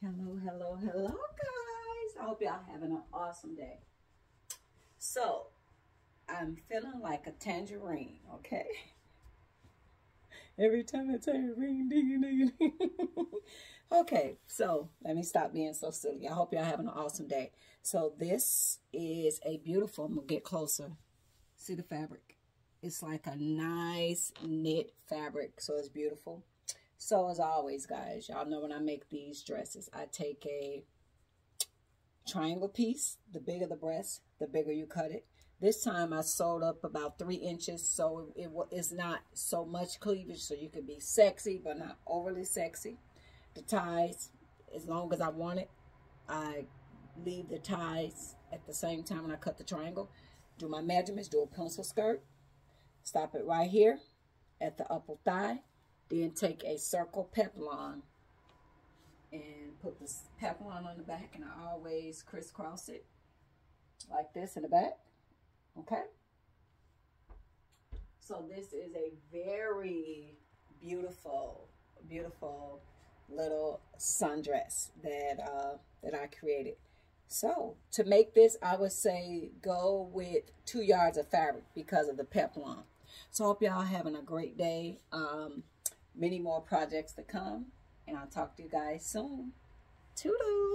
Hello, hello, hello, guys. I hope y'all having an awesome day. So, I'm feeling like a tangerine, okay? Every time I ring, ding, ding, ding. okay, so let me stop being so silly. I hope y'all having an awesome day. So this is a beautiful, I'm going to get closer. See the fabric? It's like a nice knit fabric, so it's beautiful. So as always, guys, y'all know when I make these dresses, I take a triangle piece. The bigger the breast, the bigger you cut it. This time I sewed up about three inches, so it, it's not so much cleavage, so you can be sexy, but not overly sexy. The ties, as long as I want it, I leave the ties at the same time when I cut the triangle. Do my measurements, do a pencil skirt. Stop it right here at the upper thigh then take a circle peplum and put the peplum on the back and I always crisscross it like this in the back. Okay? So this is a very beautiful, beautiful little sundress that uh, that I created. So to make this, I would say go with two yards of fabric because of the peplum. So I hope y'all having a great day. Um, many more projects to come. And I'll talk to you guys soon. Toodles!